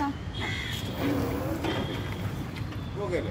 な。動ける。